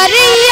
Maria.